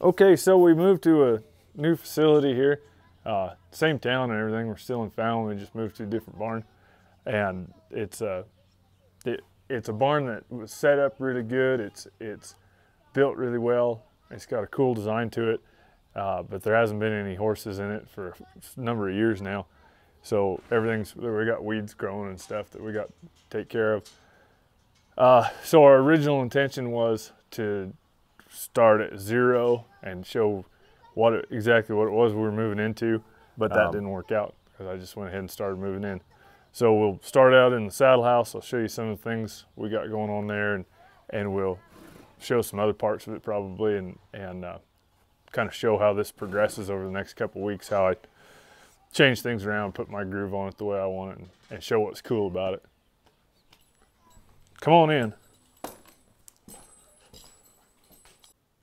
Okay, so we moved to a new facility here. Uh, same town and everything. We're still in Fallon. We just moved to a different barn, and it's a it, it's a barn that was set up really good. It's it's built really well. It's got a cool design to it, uh, but there hasn't been any horses in it for a number of years now. So everything's we got weeds growing and stuff that we got to take care of. Uh, so our original intention was to start at zero and show what it, exactly what it was we were moving into, but that Um, didn't work out because I just went ahead and started moving in. So we'll start out in the saddle house. I'll show you some of the things we got going on there, and and we'll show some other parts of it probably, and and uh, kind of show how this progresses over the next couple weeks. How I change things around, put my groove on it the way I want it, and, and show what's cool about it. Come on in.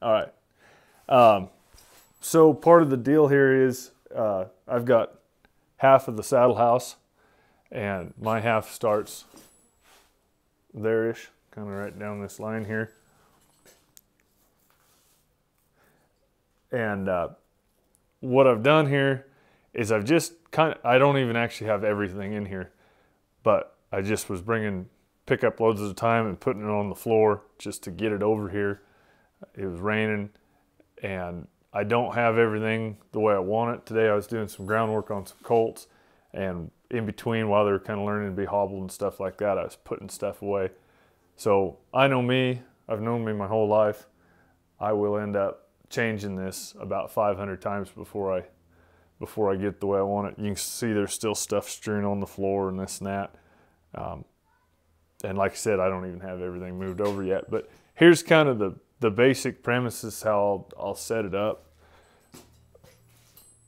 All right. Um, so part of the deal here is uh, I've got half of the saddle house, and my half starts there-ish, kind of right down this line here. And uh, what I've done here is I've just kind of, I don't even actually have everything in here, but I just was bringing pickup loads at a time and putting it on the floor just to get it over here. It was raining and I don't have everything the way I want it. Today I was doing some groundwork on some colts and in between while they were kind of learning to be hobbled and stuff like that, I was putting stuff away. So I know me, I've known me my whole life. I will end up changing this about 500 times before I before I get the way I want it. You can see there's still stuff strewn on the floor and this and that. Um, and like I said, I don't even have everything moved over yet. But here's kind of the, the basic premises how I'll, I'll set it up.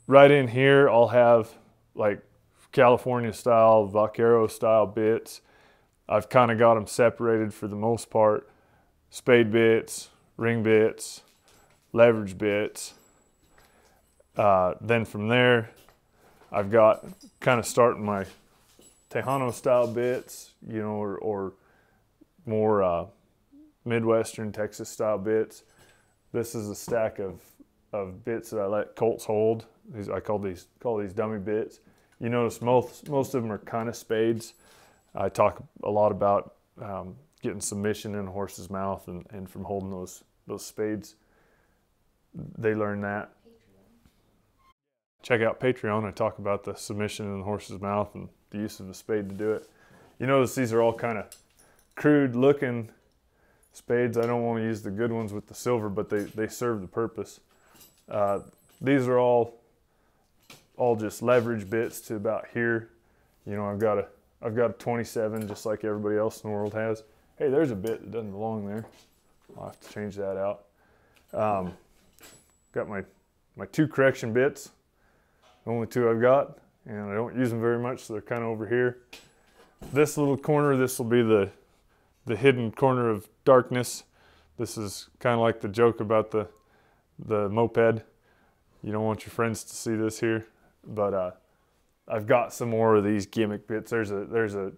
Right in here, I'll have like California style, Vaquero style bits. I've kind of got them separated for the most part. Spade bits, ring bits, leverage bits. Uh, then from there, I've got kind of starting my Tejano style bits, you know, or, or more uh, Midwestern Texas style bits. This is a stack of, of bits that I let Colts hold. These I call these call these dummy bits. You notice most most of them are kind of spades. I talk a lot about um, getting submission in a horse's mouth and, and from holding those those spades. They learn that check out Patreon. I talk about the submission in the horse's mouth and the use of the spade to do it. You notice these are all kind of crude looking spades. I don't want to use the good ones with the silver, but they, they serve the purpose. Uh, these are all all just leverage bits to about here. You know, I've got a I've got a 27 just like everybody else in the world has. Hey, there's a bit that doesn't belong there. I'll have to change that out. Um, got my my two correction bits the only two I've got, and I don't use them very much, so they're kind of over here. This little corner, this will be the the hidden corner of darkness. This is kind of like the joke about the the moped. You don't want your friends to see this here, but uh, I've got some more of these gimmick bits. There's a there's a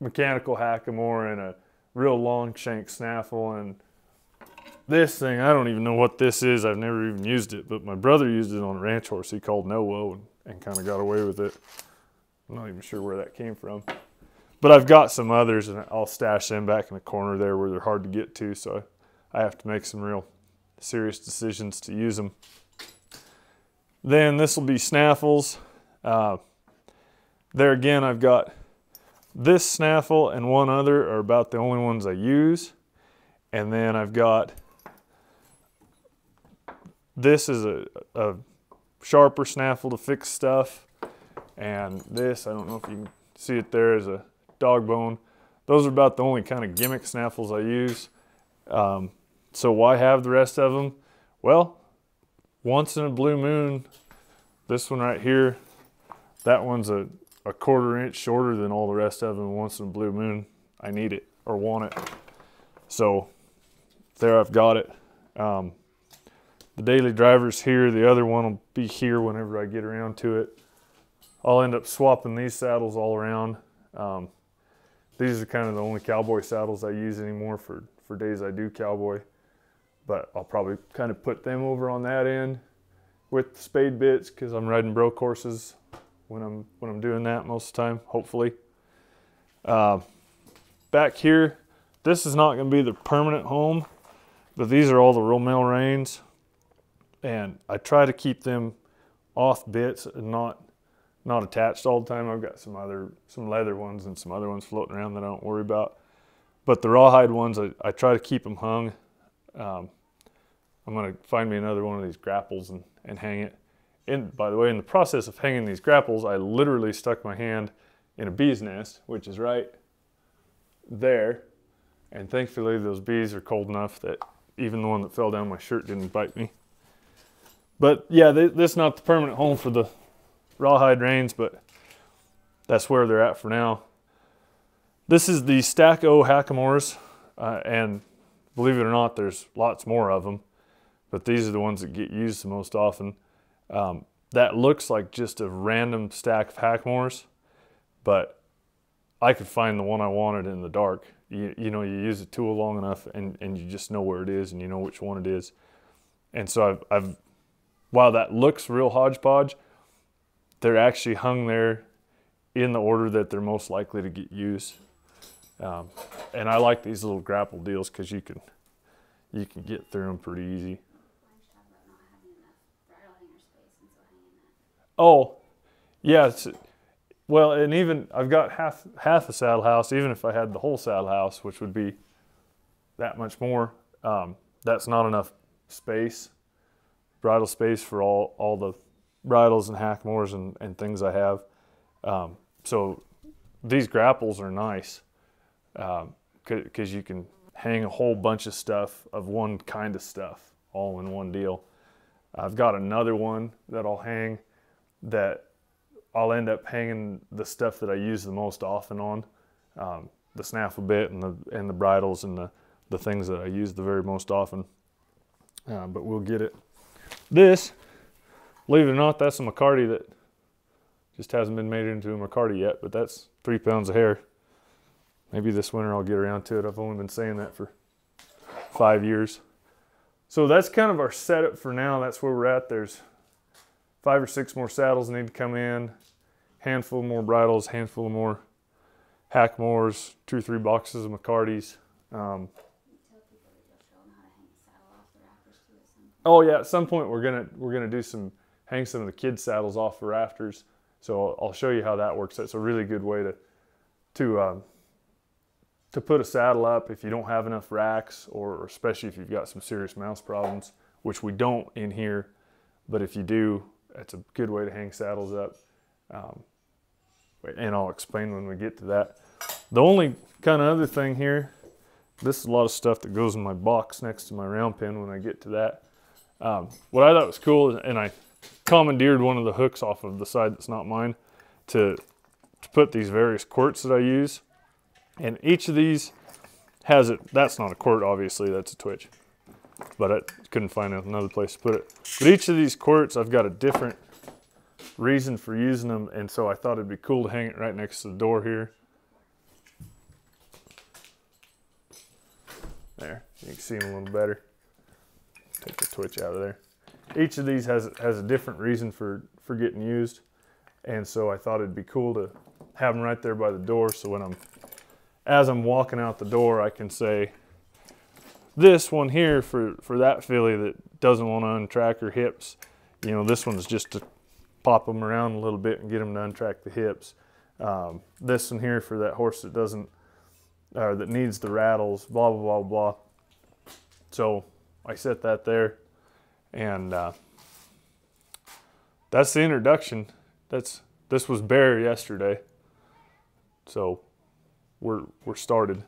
mechanical hackamore and a real long shank snaffle and this thing, I don't even know what this is. I've never even used it, but my brother used it on a ranch horse he called Nowo and, and kind of got away with it. I'm not even sure where that came from. But I've got some others and I'll stash them back in the corner there where they're hard to get to. So I have to make some real serious decisions to use them. Then this will be snaffles. Uh, there again, I've got this snaffle and one other are about the only ones I use. And then I've got this is a, a sharper snaffle to fix stuff. And this, I don't know if you can see it there, is a dog bone. Those are about the only kind of gimmick snaffles I use. Um, so why have the rest of them? Well, once in a blue moon, this one right here, that one's a, a quarter inch shorter than all the rest of them. Once in a blue moon, I need it or want it. So there I've got it. Um, the daily driver's here. The other one will be here whenever I get around to it. I'll end up swapping these saddles all around. Um, these are kind of the only cowboy saddles I use anymore for, for days I do cowboy. but I'll probably kind of put them over on that end with spade bits because I'm riding broke horses when I'm when I'm doing that most of the time, hopefully. Uh, back here, this is not going to be the permanent home, but these are all the romal reins, and I try to keep them off bits and not not attached all the time. I've got some other some leather ones and some other ones floating around that I don't worry about. But the rawhide ones, I, I try to keep them hung. Um, I'm gonna find me another one of these grapples and, and hang it. And by the way, in the process of hanging these grapples, I literally stuck my hand in a bee's nest, which is right there. And thankfully those bees are cold enough that even the one that fell down my shirt didn't bite me. But yeah, this is not the permanent home for the rawhide reins, but that's where they're at for now. This is the Stack O Hackamores, uh, and believe it or not, there's lots more of them, but these are the ones that get used the most often. Um, that looks like just a random stack of Hackamores, but I could find the one I wanted in the dark. You, you know, you use a tool long enough and, and you just know where it is and you know which one it is. And so I've, I've while that looks real hodgepodge, they're actually hung there in the order that they're most likely to get used. Um, and I like these little grapple deals because you can you can get through them pretty easy. Oh, yeah. well, and even I've got half half a saddle house. Even if I had the whole saddle house, which would be that much more, um, that's not enough space, bridle space for all all the bridles and hackamores and, and things I have. Um, so these grapples are nice because um, you can hang a whole bunch of stuff of one kind of stuff all in one deal. I've got another one that I'll hang that I'll end up hanging the stuff that I use the most often on, um, the snaffle bit and the and the bridles and the the things that I use the very most often. Uh, but we'll get it. This Believe it or not, that's a McCarty that just hasn't been made into a McCarty yet, but that's three pounds of hair. Maybe this winter I'll get around to it. I've only been saying that for five years. So that's kind of our setup for now. That's where we're at. There's five or six more saddles need to come in, handful more bridles, handful of more Hackamores, two or three boxes of McCartys. Um, oh yeah, at some point we're gonna we're gonna do some hang some of the kids saddles off the rafters. So I'll show you how that works. It's a really good way to to um, to put a saddle up if you don't have enough racks, or especially if you've got some serious mouse problems, which we don't in here. But if you do, that's a good way to hang saddles up. Um, and I'll explain when we get to that. The only kind of other thing here, this is a lot of stuff that goes in my box next to my round pin when I get to that. Um, what I thought was cool, and I commandeered one of the hooks off of the side that's not mine to, to put these various quirts that I use. And each of these has it, that's not a quirt obviously, that's a twitch. But I couldn't find another place to put it. But each of these quirts, I've got a different reason for using them. And so I thought it'd be cool to hang it right next to the door here. There, you can see them a little better. Take the twitch out of there each of these has has a different reason for for getting used, and so I thought it'd be cool to have them right there by the door. So when I'm as I'm walking out the door, I can say this one here for for that filly that doesn't want to untrack her hips. You know, this one's just to pop them around a little bit and get them to untrack the hips. Um, this one here for that horse that doesn't or that needs the rattles. Blah blah blah blah. So I set that there. And uh, that's the introduction. That's this was bare yesterday. So we're we're started.